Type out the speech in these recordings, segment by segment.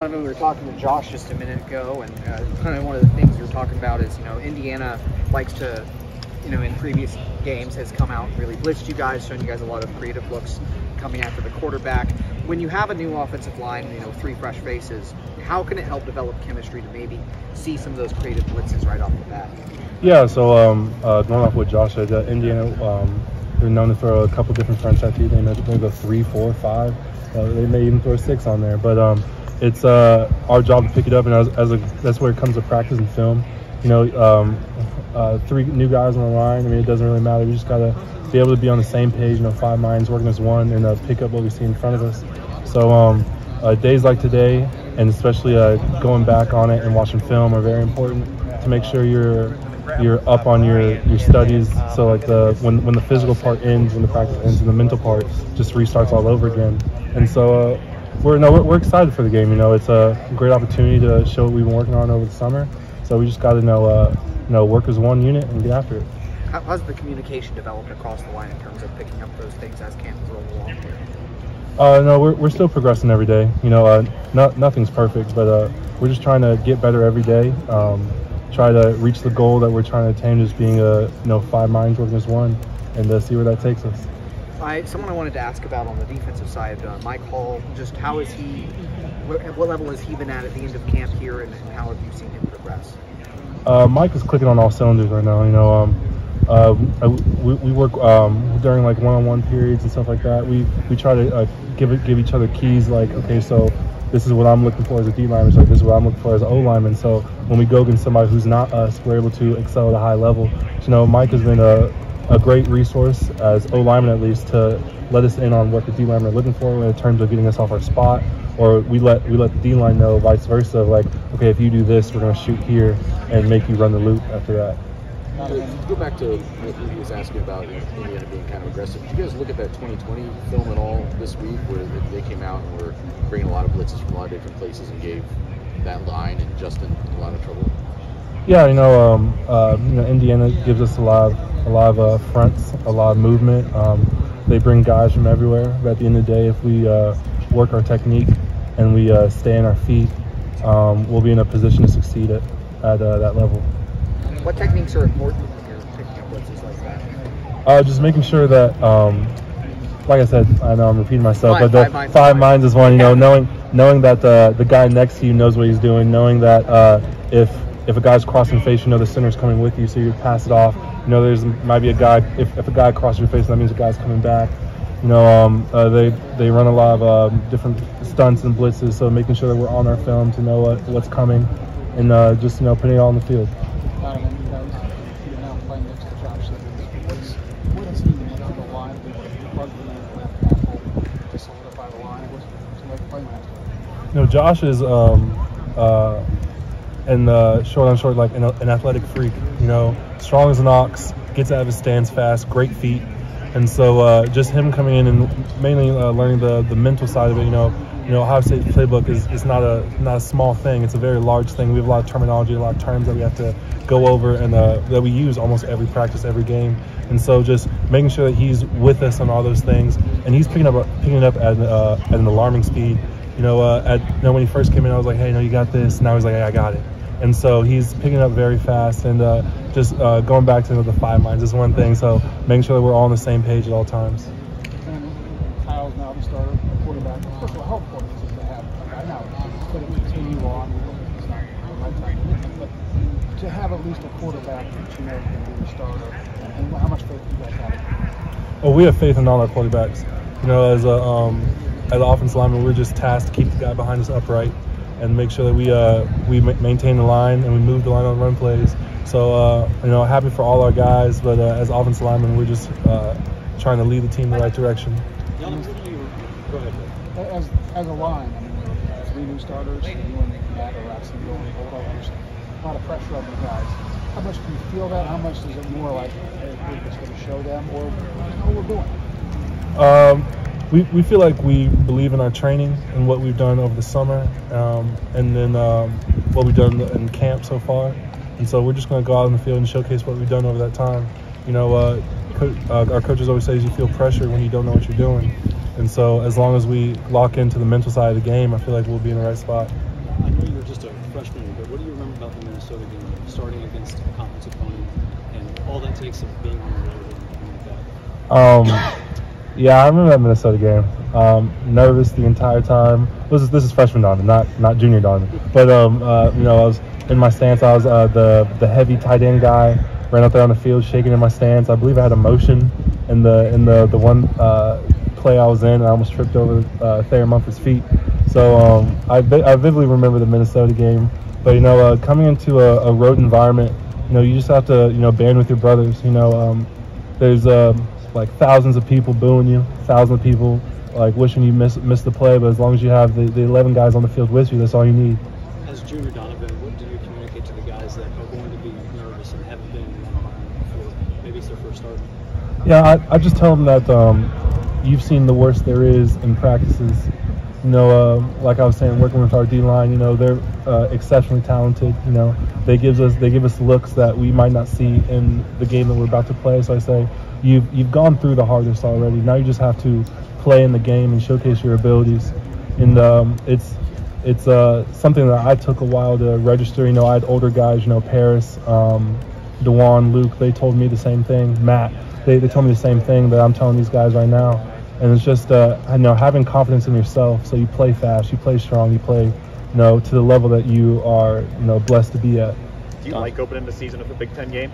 I know we were talking to Josh just a minute ago, and uh, kind of one of the things we were talking about is, you know, Indiana likes to, you know, in previous games has come out really blitzed you guys, shown you guys a lot of creative looks coming after the quarterback. When you have a new offensive line, you know, three fresh faces, how can it help develop chemistry to maybe see some of those creative blitzes right off the bat? Yeah, so um, uh, going off what Josh said, uh, Indiana, um, they're known to throw a couple different fronts at you. They may, they go three, four, five. Uh, they may even throw six on there, but um, it's uh, our job to pick it up, and as, as a, that's where it comes to practice and film. You know, um, uh, three new guys on the line. I mean, it doesn't really matter. We just gotta be able to be on the same page. You know, five minds working as one, and uh, pick up what we see in front of us. So um, uh, days like today, and especially uh, going back on it and watching film, are very important to make sure you're you're up on your your studies. So like the when when the physical part ends, when the practice ends, and the mental part just restarts all over again. And so uh, we're no, we're, we're, excited for the game. You know, it's a great opportunity to show what we've been working on over the summer. So we just got to know, uh, you know, work as one unit and get after it. How, how's the communication developed across the line in terms of picking up those things as camp is rolling along here? Uh, no, we're, we're still progressing every day. You know, uh, not, nothing's perfect, but uh, we're just trying to get better every day. Um, try to reach the goal that we're trying to attain, just being a you know five minds working as one, and uh, see where that takes us. I, someone I wanted to ask about on the defensive side, uh, Mike Hall, just how is he, at what level has he been at at the end of camp here, and, and how have you seen him progress? Uh, Mike is clicking on all cylinders right now. You know, um, uh, we, we, work um, during like one-on-one periods and stuff like that. We we try to uh, give give each other keys. Like, okay, so this is what I'm looking for as a D lineman. So this is what I'm looking for as an O lineman. So when we go against somebody who's not us, we're able to excel at a high level. So, you know, Mike has been a a great resource as O lineman at least to let us in on what the D linemen are looking for in terms of getting us off our spot, or we let we let the D line know vice versa. Like, okay, if you do this, we're going to shoot here and make you run the loop after that. Go back to what he was asking about Indiana being kind of aggressive. Did you guys look at that 2020 film at all this week, where they came out and were bringing a lot of blitzes from a lot of different places and gave that line and Justin a lot of trouble? Yeah, you know, um, uh, you know, Indiana gives us a lot of a lot of uh, fronts, a lot of movement. Um, they bring guys from everywhere. But at the end of the day, if we uh, work our technique and we uh, stay on our feet, um, we'll be in a position to succeed at, at uh, that level. What techniques are important when you're picking up blitzes like that? Uh, just making sure that, um, like I said, I know I'm repeating myself, five, but the five, minds, five minds is one. You know, knowing knowing that the the guy next to you knows what he's doing, knowing that uh, if if a guy's crossing face, you know the center's coming with you, so you pass it off. You know, there's might be a guy. If, if a guy crosses your face, that means the guy's coming back. You know, um, uh, they they run a lot of uh, different stunts and blitzes, so making sure that we're on our film to know what, what's coming, and uh, just you know putting it all on the field. Know, Josh is um, uh, and uh, short on short, like an, an, athletic freak. You know, strong as an ox, gets out of his stance fast, great feet, and so uh, just him coming in and mainly uh, learning the the mental side of it. You know, you know, Ohio State playbook is, is not a not a small thing. It's a very large thing. We have a lot of terminology, a lot of terms that we have to go over and uh, that we use almost every practice, every game. And so just making sure that he's with us on all those things, and he's picking up picking it up at uh, at an alarming speed. You know, uh, at you know, when he first came in, I was like, hey, no, you got this. Now he's like, hey, I got it and so he's picking up very fast and uh, just uh, going back to the five minds is one thing. So making sure that we're all on the same page at all times. And Kyle's now the starter quarterback. First of all how important is it to have a guy now could it continue on but to have at least a quarterback that you know can be the starter and how much faith do you guys have? Well we have faith in all our quarterbacks. You know as a um, as an offensive lineman we're just tasked to keep the guy behind us upright and make sure that we uh, we maintain the line and we move the line on run plays. So uh, you know, happy for all our guys, but uh, as offensive linemen, we're just uh, trying to lead the team in the right direction. Go ahead. As, as a line, I mean, three new starters, you and Matt are actually going hold on. There's a lot of pressure on the guys. How much do you feel that? How much is it more like, hey, we're just going to show them, or just know what we're doing? Um, we, we feel like we believe in our training and what we've done over the summer um, and then um, what we've done in camp so far. And so we're just going to go out in the field and showcase what we've done over that time. You know, uh, co- uh, our coaches always say you feel pressure when you don't know what you're doing. And so as long as we lock into the mental side of the game, I feel like we'll be in the right spot. I know you were just a freshman but what do you remember about the Minnesota game, starting against a conference opponent, and all that takes of being on the road and everything like that? Um, yeah, I remember that Minnesota game. Um, nervous the entire time. This is this is freshman Donovan, not not junior Donovan. But um, uh, you know, I was in my stance. I was uh, the the heavy tight end guy. Ran out there on the field, shaking in my stance. I believe I had a motion in the in the the one uh, play I was in. And I almost tripped over uh, Thayer Munford's feet. So um, I, I vividly remember the Minnesota game. But you know, uh, coming into a, a, road environment, you know, you just have to you know band with your brothers. You know, um, there's um, like thousands of people booing you, thousands of people like wishing you missed miss the play. But as long as you have the, the 11 guys on the field with you, that's all you need. As junior Donovan, what do you communicate to the guys that are going to be nervous and haven't been in that environment before? Maybe it's their first start. Yeah, I, I just tell them that um, you've seen the worst there is in practices. You know, uh, like I was saying, working with our D line, you know, they're uh, exceptionally talented. You know, they gives us they give us looks that we might not see in the game that we're about to play. So I say, you've you've gone through the hardest already. Now you just have to play in the game and showcase your abilities. And um, it's it's uh, something that I took a while to register. You know, I had older guys, you know, Paris, um, Dawand, Luke. They told me the same thing. Matt, they, they told me the same thing that I'm telling these guys right now and it's just uh, you know having confidence in yourself. So you play fast, you play strong, you play you know to the level that you are you know blessed to be at. Do you like opening the season with a Big Ten game?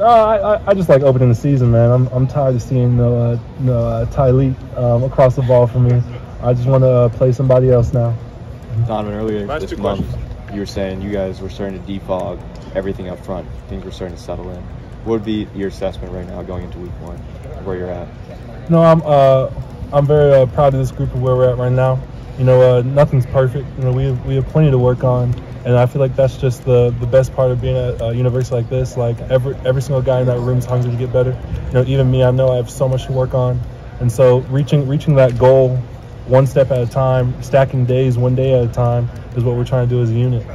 No, I, I just like opening the season, man. I'm, I'm tired of seeing no uh, no uh, Tyleik um, across the ball for me. I just want to uh, play somebody else now. Donovan, earlier Last this month, questions. you were saying you guys were starting to defog everything up front. Things were starting to settle in. What would be your assessment right now going into week one, where you're at? No, I'm uh, I'm very uh, proud of this group of where we're at right now. You know, uh, nothing's perfect. You know, we have, we have plenty to work on, and I feel like that's just the, the best part of being at a university like this. Like every every single guy in that room is hungry to get better. You know, even me, I know I have so much to work on, and so reaching reaching that goal one step at a time, stacking days one day at a time, is what we're trying to do as a unit.